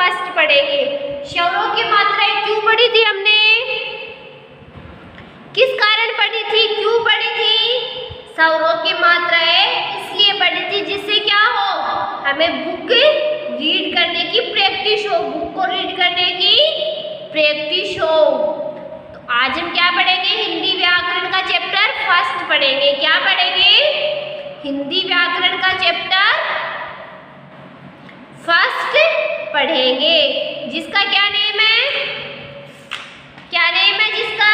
First पढ़ेंगे शब्दों की मात्राएँ क्यों पढ़ी थी हमने? किस कारण पढ़ी थी? क्यों पढ़ी थी? सौरों की मात्राएँ इसलिए पढ़ी थी जिससे क्या हो? हमें बुक रीड करने की प्रैक्टिस हो, बुक को रीड करने की प्रैक्टिस हो। तो आज हम क्या पढ़ेंगे? हिंदी व्याकरण का चैप्टर फ़र्स्ट पढ़ेंगे। क्या पढ़ेंगे? हिंदी व्याकरण का चैप्टर फ़र्स्ट पढ़ेंगे। जिसका क्या नेम है? क्या नेम है जिसका?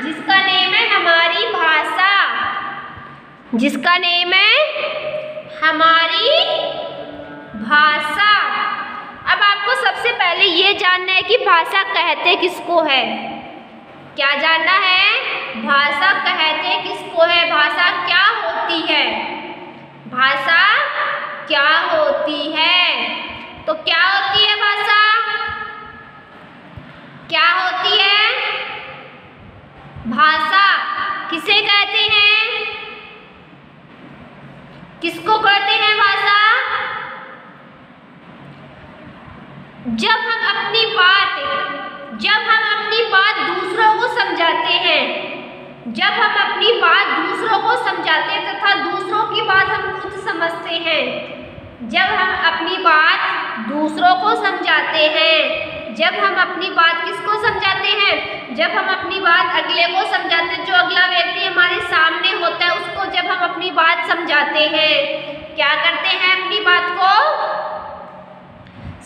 जिसका नेम है हमारी भाषा। जिसका नेम है हमारी भाषा। अब आपको सबसे पहले ये जानना है कि भाषा कहते किसको है। क्या जानना है? भाषा कहते किसको है? भाषा क्या होती है? भाषा क्या होती है तो क्या होती है भाषा क्या होती है भाषा किसे कहते हैं किसको कहते हैं भाषा जब हम अपनी बात जब हम अपनी बात दूसरों को समझाते हैं जब हम अपनी बात दूसरों को समझाते हैं तथा दूसरों की बात हम खुद समझते हैं जब हम अपनी बात दूसरों को समझाते हैं, जब हम अपनी बात किसको समझाते हैं? जब हम अपनी बात अगले को समझाते हैं, जो अगला व्यक्ति हमारे सामने होता है, उसको जब हम अपनी बात समझाते हैं, क्या करते हैं अपनी बात को?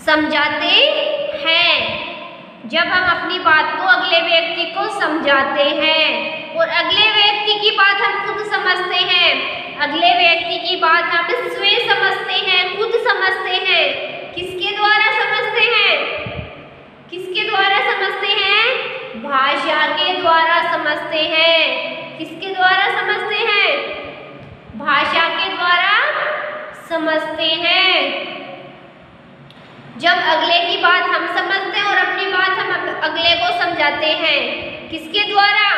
समझाते हैं। जब हम अपनी बात को अगले व्यक्ति को समझाते हैं, और अगले व्यक्ति की बात हम खुद समझते हैं, अगले व्यक्ति की बात हम स्वयं हैं खुद समझते हैं किसके द्वारा समझते हैं किसके द्वारा समझते हैं भाषा के द्वारा समझते हैं। किसके द्वारा समझते हैं? भाषा के द्वारा समझते हैं। जब अगले की बात हम समझते हैं और अपनी बात हम अगले को समझाते हैं। किसके द्वारा?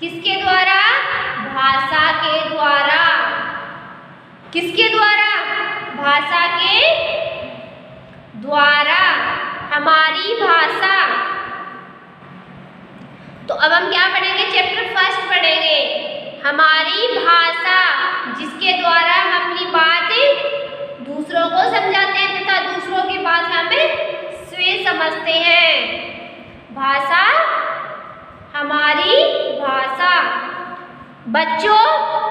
किसके द्वारा? भाषा के द्वारा। किसके द्वारा? भाषा के द्वारा। हमारी भाषा। तो अब हम क्या पढ़ेंगे? चैप्टर फ़र्स्ट पढ़ेंगे। हमारी भाषा, जिसके द्वारा हम अपनी बात दूसरों को समझाते हैं तथा दूसरों की बात हमें स्वे समझते हैं। भाषा, हमारी भाषा। बच्चों,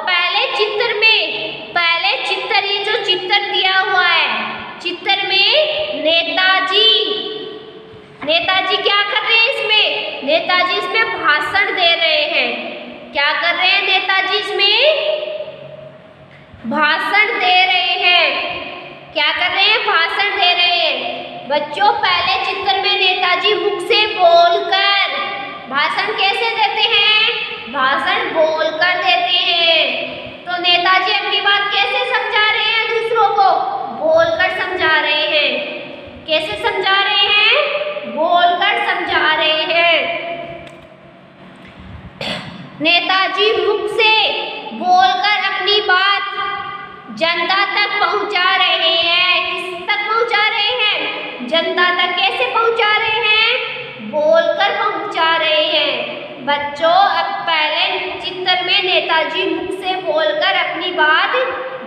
पहले चित्र में पहले चित्र ये जो चित्र दिया हुआ है चित्र में नेताजी नेताजी क्या कर रहे हैं इसमें नेताजी इसमें भाषण दे रहे हैं। क्या कर रहे हैं नेताजी इसमें? भाषण दे रहे हैं। क्या कर रहे हैं? भाषण दे रहे हैं। बच्चों, पहले चित्र में नेताजी मुख से बोलकर भाषण कैसे देते हैं? भाषण बोलकर देते हैं तो नेताजी अपनी बात कैसे समझा रहे हैं दूसरों को बोलकर समझा रहे हैं कैसे समझा रहे हैं बोलकर समझा रहे हैं नेताजी मुख से बोलकर अपनी बात जनता तक पहुँचा रहे हैं। किस तक पहुँचा रहे हैं? जनता तक कैसे पहुँचा रहे हैं? बोलकर पहुँचा रहे हैं। बच्चों, अब पहले चित्र में नेताजी मुख से बोलकर अपनी बात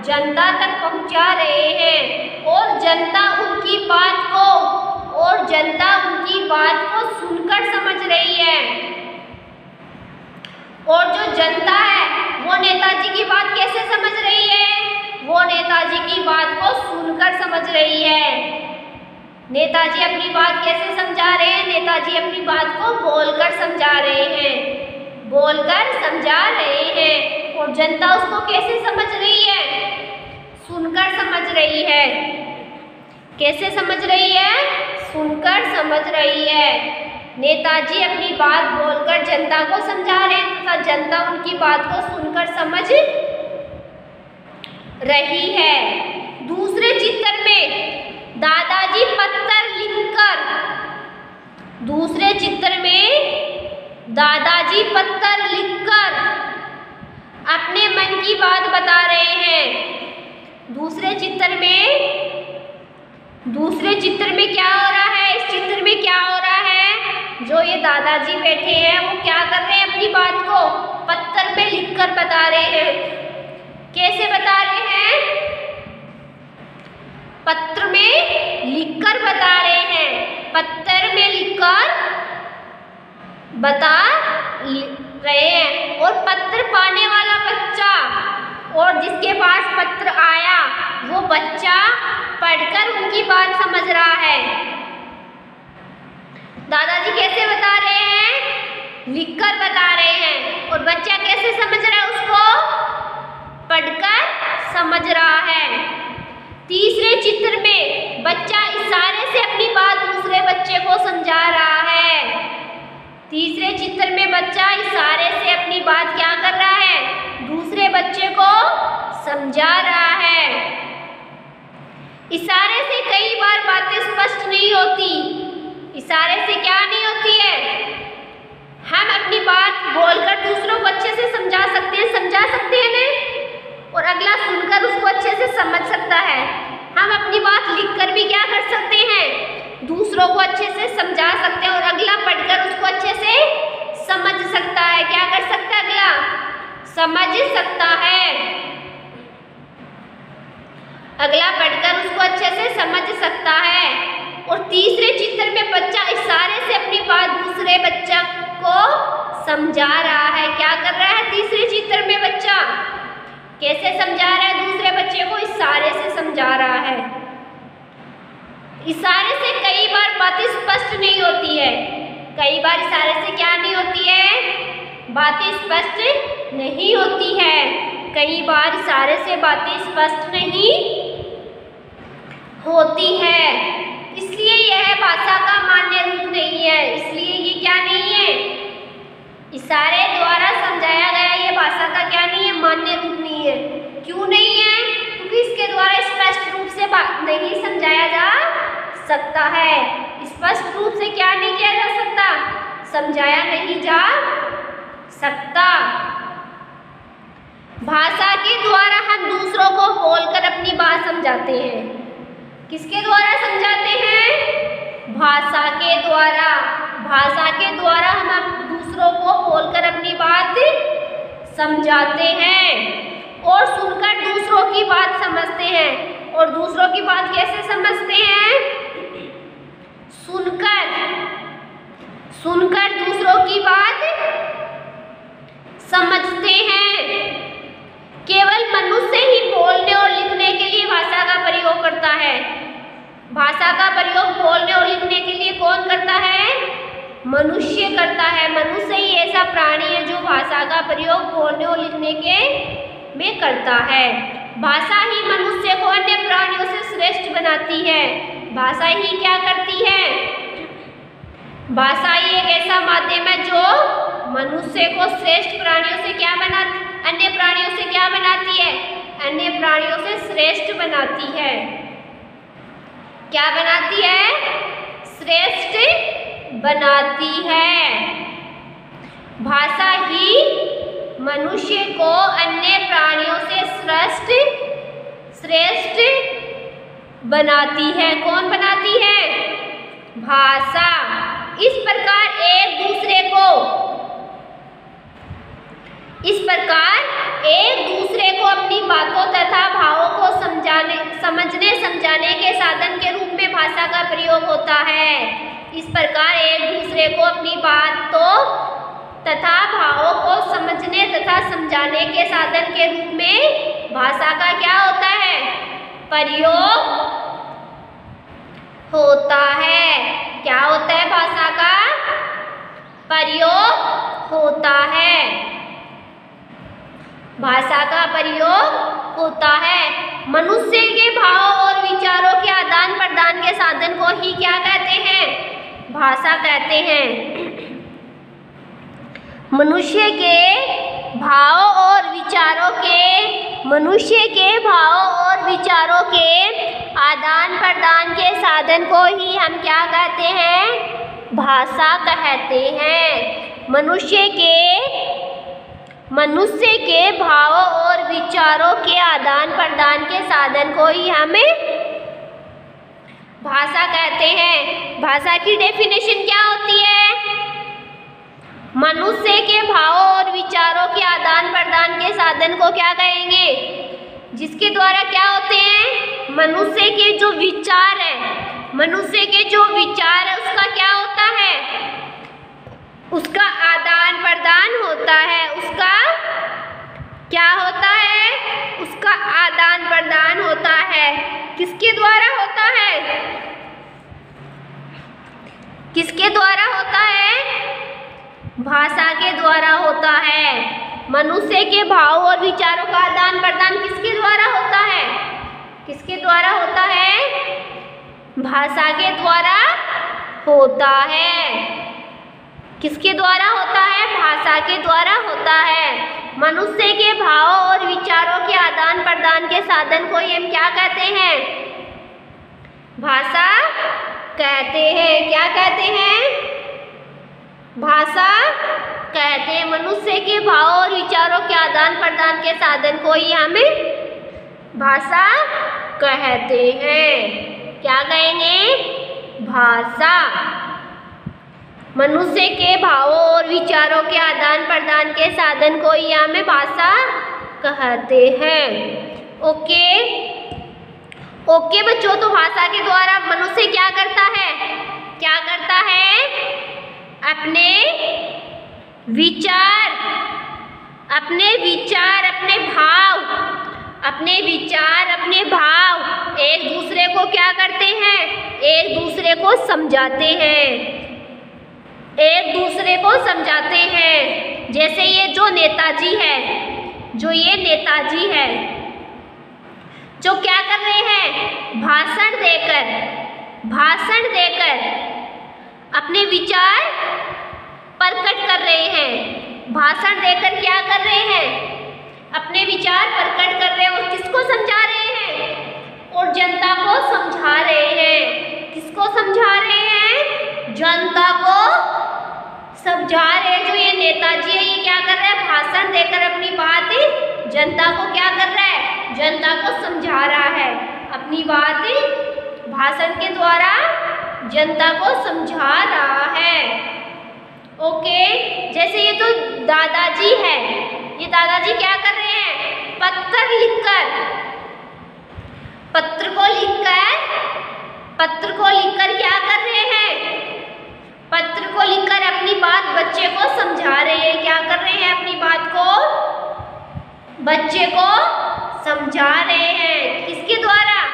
जनता तक पहुँचा रहे हैं। और जनता उनकी बात को, और जनता उनकी बात को सुनकर समझ रही है। और जो जनता है, वो नेताजी की बात कैसे समझ रही है? वो नेताजी की बात को सुनकर समझ रही है। नेताजी अपनी बात कैसे समझा रहे हैं? नेताजी अपनी बात को बोलकर समझा रहे हैं। बोलकर समझा रहे हैं। और जनता उसको कैसे समझ रही है? सुनकर समझ रही है। कैसे समझ रही है? सुनकर समझ रही है। नेताजी अपनी बात बोलकर जनता को समझा रहे तथा जनता उनकी बात को सुनकर समझ रही है। दूसरे चित्र में दादाजी पत्थर लिखकर, दूसरे चित्र में दादाजी पत्थर लिखकर अपने मन की बात बता रहे हैं। दूसरे चित्र में, दूसरे चित्र में क्या हो रहा है? इस चित्र में क्या हो रहा है? जो ये दादाजी बैठे हैं, वो क्या कर रहे हैं अपनी बात को? पत्थर पे लिखकर बता रहे हैं। कैसे बता रहे हैं? पत्र में लिखकर बता रहे हैं। पत्थर में लिखकर बता रहे हैं। और पत्र पाने वाला बच्चा और जिसके पास पत्र आया, वो बच्चा पढ़कर उनकी बात समझ रहा है। दादाजी कैसे बता रहे हैं? लिखकर बता रहे हैं। और बच्चा कैसे समझ रहा है उसको? पढ़कर समझ रहा है। तीसरे चित्र में बच्चा इशारे से अपनी बात दूसरे बच्चे को समझा रहा है। तीसरे चित्र में बच्चा इशारे से अपनी बात क्या कर रहा है? दूसरे बच्चे को समझा रहा है। इशारे से कई बार बातें स्पष्ट नहीं होती। इशारे से क्या नहीं होती है? हम अपनी बात बोलकर दूसरों को अच्छे से समझा सकते हैं, समझा सकते हैं ना? और अगला सुनकर उसको अच्छे से समझ सकता है। हम अपनी बात लिखकर भी क्या कर सकते हैं? दूसरों को अच्छे से समझा सकते हैं और अगला पढ़कर उसको अच्छे से समझ सकता है। क्या कर सकता है अगला? समझ सकता है। अगला पढ़कर उसको अच्छे से समझ सकता है। और तीसरे चित्र में बच्चा इशारे से अपनी बात दूसरे बच्चा को समझा रहा है। क्या कर रहा है तीसरे चित्र में बच्चा? कैसे समझा रहा है दूसरे बच्चे को? इशारे से समझा रहा है। इशारे से कई बार बातें स्पष्ट नहीं होती है। कई बार इशारे से क्या नहीं होती है? बातें स्पष्ट नहीं होती है। कई बार इशारे से बातें स्पष्ट नहीं होती है। इसलिए यह भाषा का मान्य रूप नहीं है। इसलिए ये क्या नहीं है? इशारे द्वारा समझाया गया ये भाषा का क्या नहीं है? मान्य रूप नहीं है। क्यों नहीं है? क्योंकि इसके द्वारा स्पष्ट रूप से नहीं समझाया जा सकता है। स्पष्ट रूप से क्या नहीं किया जा सकता? समझाया नहीं जा सकता। भाषा के द्वारा हम दूसरों को बोलकर अपनी बात समझाते हैं। किसके द्वारा समझाते हैं? भाषा के द्वारा। भाषा के द्वारा हम दूसरों को बोलकर अपनी बात समझाते हैं और सुनकर दूसरों की बात समझते हैं। और दूसरों की बात कैसे समझते हैं सुनकर सुनकर दूसरों की बात समझते हैं केवल मनुष्य ही बोलने और लिखने के लिए भाषा का प्रयोग करता है भाषा का प्रयोग बोलने और लिखने के लिए कौन करता है मनुष्य करता है मनुष्य ही ऐसा प्राणी है जो भाषा का प्रयोग बोलने और लिखने के में करता है भाषा ही मनुष्य को अन्य प्राणियों से बनाती है। भाषा ही क्या करती है? भाषा ही एक ऐसा माध्यम है जो मनुष्य को श्रेष्ठ प्राणियों से क्या बनाती, अन्य प्राणियों से क्या बनाती है? अन्य प्राणियों से श्रेष्ठ बनाती है। क्या बनाती है? श्रेष्ठ बनाती है। भाषा ही मनुष्य को अन्य प्राणियों से श्रेष्ठ श्रेष्ठ बनाती है। कौन बनाती है? भाषा। इस प्रकार एक दूसरे को। इस प्रकार एक दूसरे को अपनी बातों तथा भावों को समझाने, समझने, समझाने के साधन के रूप में भाषा का प्रयोग होता है। इस प्रकार एक दूसरे को अपनी बातों तथा भावों को समझने तथा समझाने के साधन के रूप में भाषा का क्या होता है? प्रयोग होता है। क्या होता है भाषा का? प्रयोग होता है। भाषा का प्रयोग होता है। मनुष्य के भाव और विचारों के आदान प्रदान के साधन को ही क्या कहते हैं? भाषा कहते हैं। मनुष्य के भाव और विचारों के, मनुष्य के भाव और विचारों के आदान प्रदान के साधन को ही हम क्या कहते हैं? भाषा कहते हैं। मनुष्य के मनुष्य के भावों और विचारों के आदान प्रदान के साधन को ही हमें भाषा कहते हैं। भाषा की डेफिनेशन क्या होती है? मनुष्य के भावों और विचारों के आदान प्रदान के साधन को क्या कहेंगे? जिसके द्वारा क्या होते हैं? मनुष्य के जो विचार है, मनुष्य के जो विचार है, उसका क्या होता है? उसका आदान प्रदान होता है। उसका क्या होता है? उसका आदान प्रदान होता है। किसके द्वारा होता है? किसके द्वारा होता है? भाषा के द्वारा होता है। मनुष्य के भाव और विचारों का आदान प्रदान किसके द्वारा होता है? किसके द्वारा होता है? भाषा के द्वारा होता है। किसके द्वारा होता है? भाषा के द्वारा होता है। मनुष्य के भाव और विचारों के आदान प्रदान के साधन को हम क्या कहते हैं? भाषा कहते हैं। क्या कहते हैं? भाषा कहते हैं, मनुष्य के भाव और विचारों के आदान प्रदान के साधन को ही हमें भाषा कहते हैं। क्या कहेंगे? भाषा। मनुष्य के भावों और विचारों के आदान प्रदान के साधन को यहाँ हमें भाषा कहते हैं। ओके? ओके बच्चों तो भाषा के द्वारा मनुष्य क्या करता है? क्या करता है? अपने विचार अपने विचार, अपने भाव, अपने विचार, अपने भाव एक दूसरे को क्या करते हैं? एक दूसरे को समझाते हैं। एक दूसरे को समझाते हैं। जैसे ये जो नेताजी है, जो ये नेताजी है, जो क्या कर रहे हैं? भाषण देकर भाषण देकर अपने विचार प्रकट कर रहे हैं। भाषण देकर क्या कर रहे हैं? अपने विचार प्रकट कर रहे हैं और किसको समझा रहे हैं? और जनता को समझा रहे हैं। किसको समझा रहे हैं? जनता को समझा रहे हैं जो ये नेताजी है, ये क्या कर रहा है? भाषण देकर अपनी बात जनता को क्या कर रहा है? जनता को समझा रहा है। अपनी बात भाषण के द्वारा जनता को समझा रहा है। ओके, जैसे ये तो दादाजी है। ये दादाजी क्या कर रहे हैं? पत्र लिखकर। पत्र को लिखकर? पत्र को लिखकर क्या कर रहे हैं? पत्र को लिखकर अपनी बात बच्चे को समझा रहे हैं। क्या कर रहे हैं अपनी बात को? बच्चे को समझा रहे हैं। किसके द्वारा?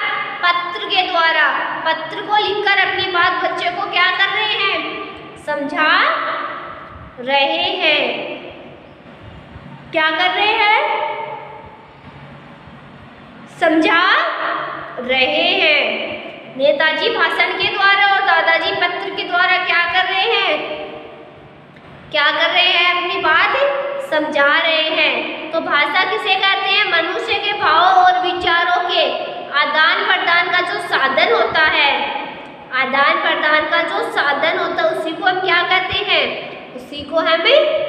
पत्र के द्वारा, पत्र को लिखकर अपनी बात बच्चे को क्या कर रहे हैं? समझा रहे हैं। क्या कर रहे हैं? समझा रहे हैं। नेताजी भाषण के द्वारा और दादाजी पत्र के द्वारा क्या कर रहे हैं? क्या कर रहे हैं अपनी बात? समझा रहे हैं। तो भाषा किसे कहते हैं? मनुष्य के भावों और विचारों के। आदान प्रदान का जो साधन होता है, आदान प्रदान का जो साधन होता है, उसी को हम क्या कहते हैं? उसी को हमें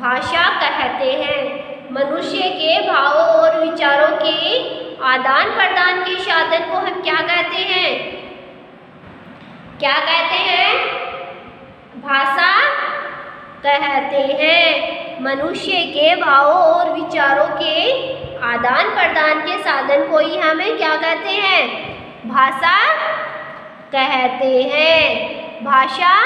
भाषा कहते हैं। मनुष्य के भावों और विचारों के आदान प्रदान के साधन को हम क्या कहते हैं? क्या कहते हैं? भाषा कहते हैं। मनुष्य के भावों और विचारों के आदान प्रदान के साधन को ही हमें क्या कहते हैं? भाषा कहते हैं। भाषा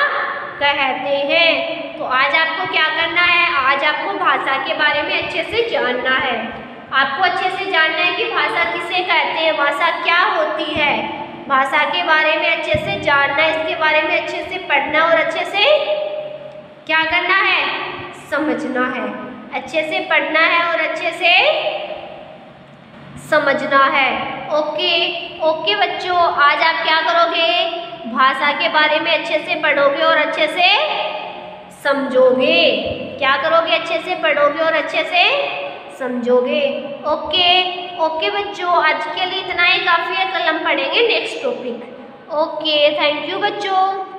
कहते हैं। तो आज आपको क्या करना है? आज आपको भाषा के बारे में अच्छे से जानना है। आपको अच्छे से जानना है कि भाषा किसे कहते हैं? भाषा क्या होती है? भाषा के बारे में अच्छे से जानना, इसके बारे में अच्छे से पढ़ना और अच्छे से क्या करना है? समझना है। अच्छे से पढ़ना है और अच्छे से समझना है। ओके ओके बच्चों, आज आप क्या करोगे? भाषा के बारे में अच्छे से पढ़ोगे और अच्छे से समझोगे। क्या करोगे अच्छे से, पढ़ोगे और अच्छे से समझोगे? ओके ओके बच्चों, आज के लिए इतना ही। काफ़ी है कल हम पढ़ेंगे next topic. Okay, thank you बच्चों।